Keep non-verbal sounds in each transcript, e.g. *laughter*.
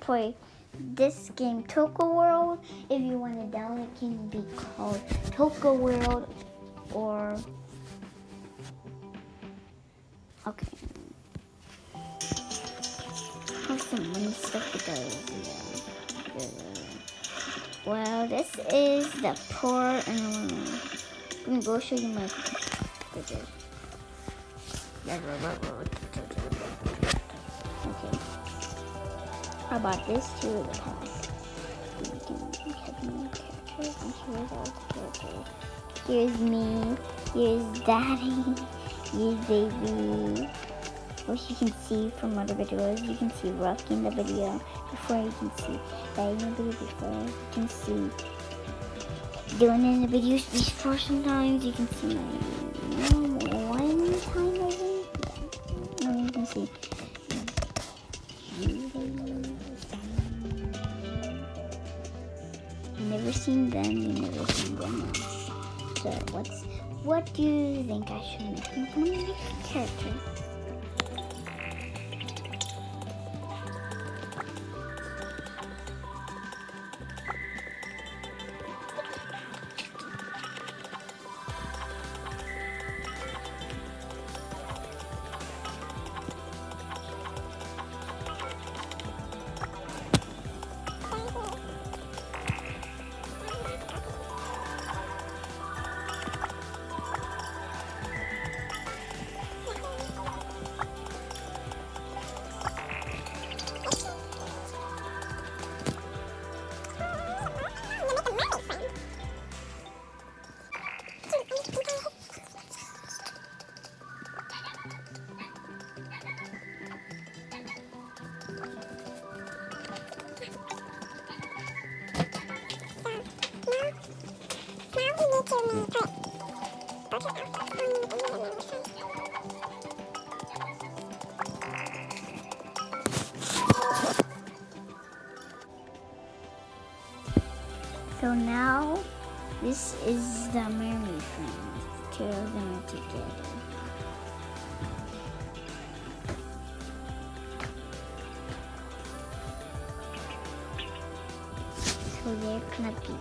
play this game, Toca World. If you want to download it, can be called Toca World or okay. Have some money stuff yeah. yeah. Well, this is the poor and I'm gonna go show you my. I bought this too. You can have and here's the. Here's me, here's daddy, here's baby. Which you can see from other videos. You can see Rocky in the video before you can see daddy in the video before. You can see doing in the videos before sometimes. You can see my So what's what do you think I should make? Character. So now, this is the mermaid friends. Two of them together. So they're gonna be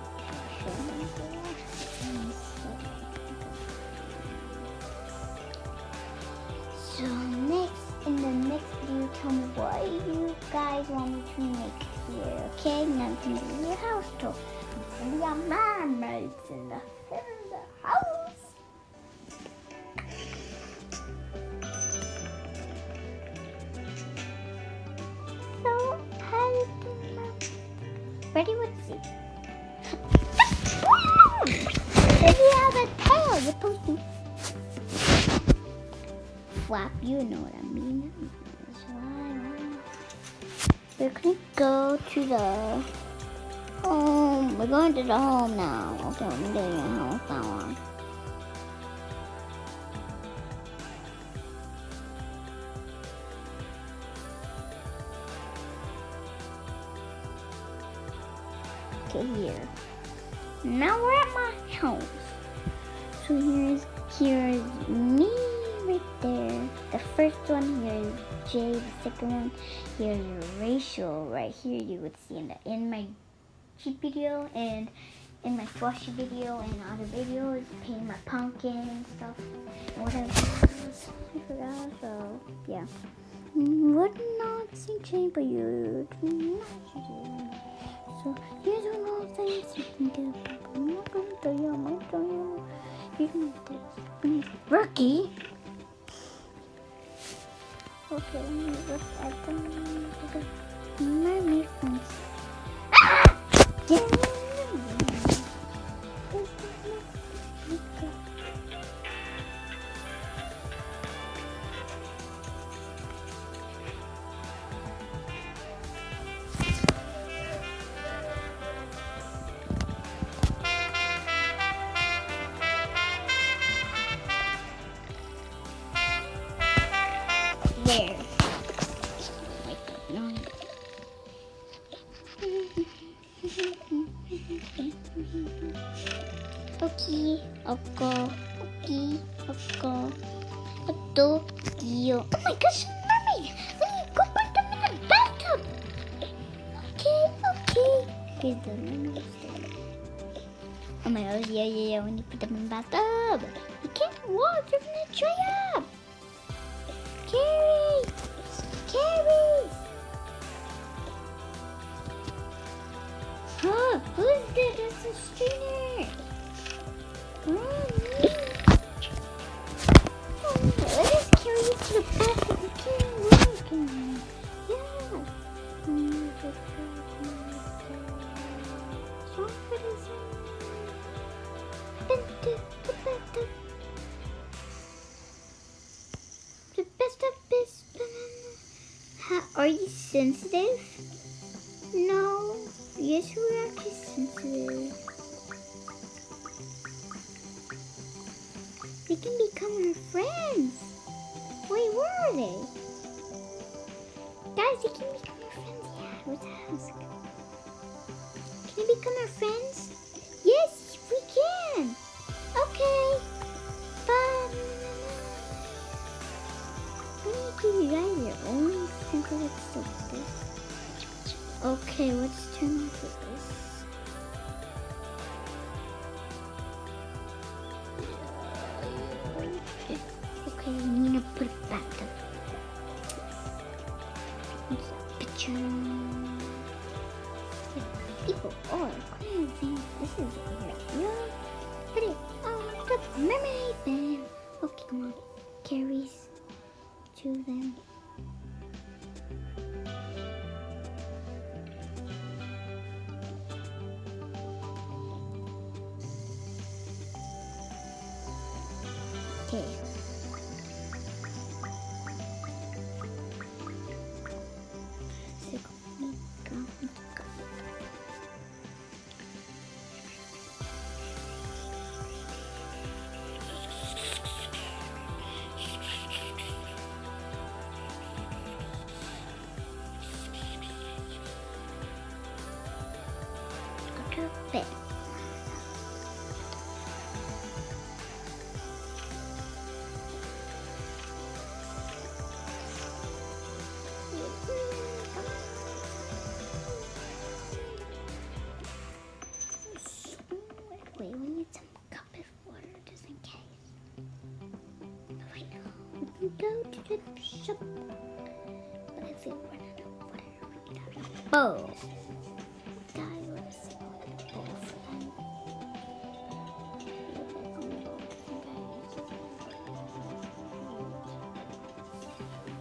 So next, in the next video, tell me what you guys want me to make here, okay? Now to your house tour. We are mermaids in the, in the house. So, how Ready? Let's see. If you have a tail, you're supposed to flap. You know what I mean. We're gonna go to the home. We're going to the home now. Okay, we're getting a house now. Okay, here. Now we're at my house. So here's here's me right there. The first one here is Jay. The second one here is Rachel. Right here you would see in the in my Jeep video and in my flushy video and other videos, painting my pumpkin and stuff and whatever. I forgot. So yeah. Would not see Jay, but you so here's all the things you can do. I'm not gonna tell you, I'm gonna tell you. You can do this. Rookie! Okay, let me look at them. Mermaid friends. Ah! There. Here's the lemon Oh my gosh, yeah, yeah, yeah, when you put them in the bathtub. You can't walk, you're gonna dry up. Carrie! Carrie! Huh, who's this? That's a strainer. Yes, we're actually sensitive. We can become our friends. Wait, where are they? Guys, they can become our friends. Yeah, let's ask. Can they become our friends? Yes, we can. Okay. Bye. I'm gonna give you guys your own cigarettes like this. Okay, let's turn off this. Okay, I'm gonna put it back up. Picture? People are crazy. This is real. Put it on the mermaid come on. Carries to them. Shop. But.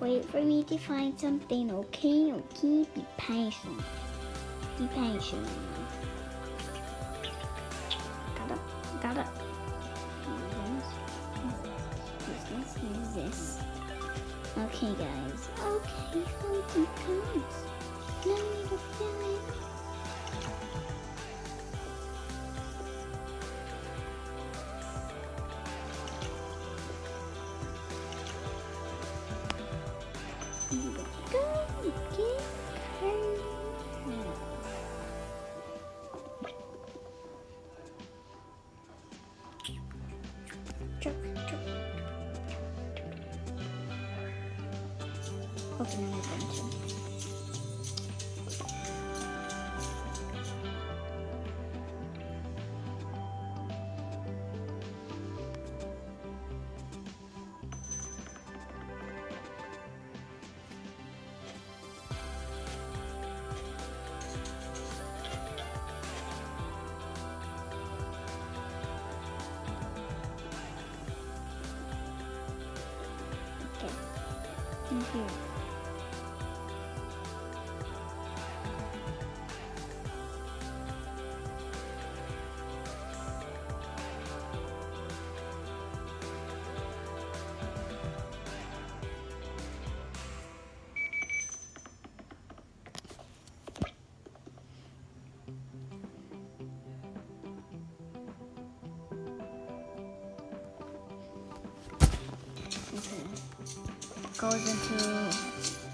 We. Wait for me to find something, okay? Okay, be patient. Be patient. Got it, got it. Use this, use this. Okay, guys. Okay, cards. Now we need to fill it. An adventure. Okay. In Goes into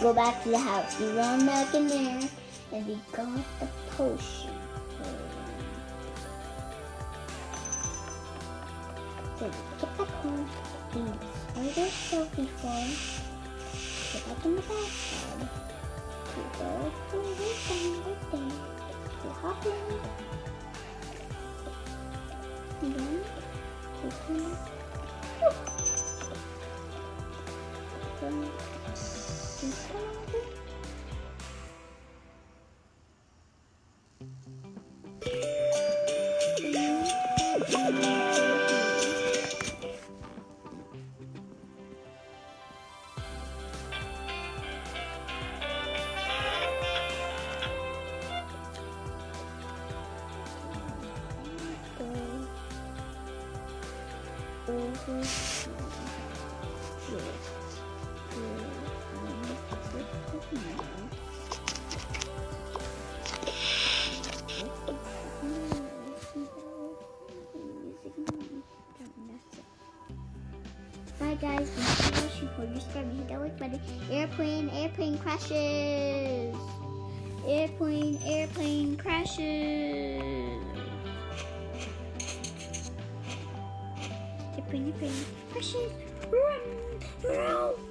go back to the house. He run back in there and we got a potion. So we get back home. He destroyed selfie form. Get back in the bathtub. We go to the thing right there. We hop in. And then he comes. Then Mm-hmm. Hi guys, this is for new start heroic by the airplane, airplane crashes. Airplane, airplane crashes. *laughs* Airplane, airplane crashes. Run, run.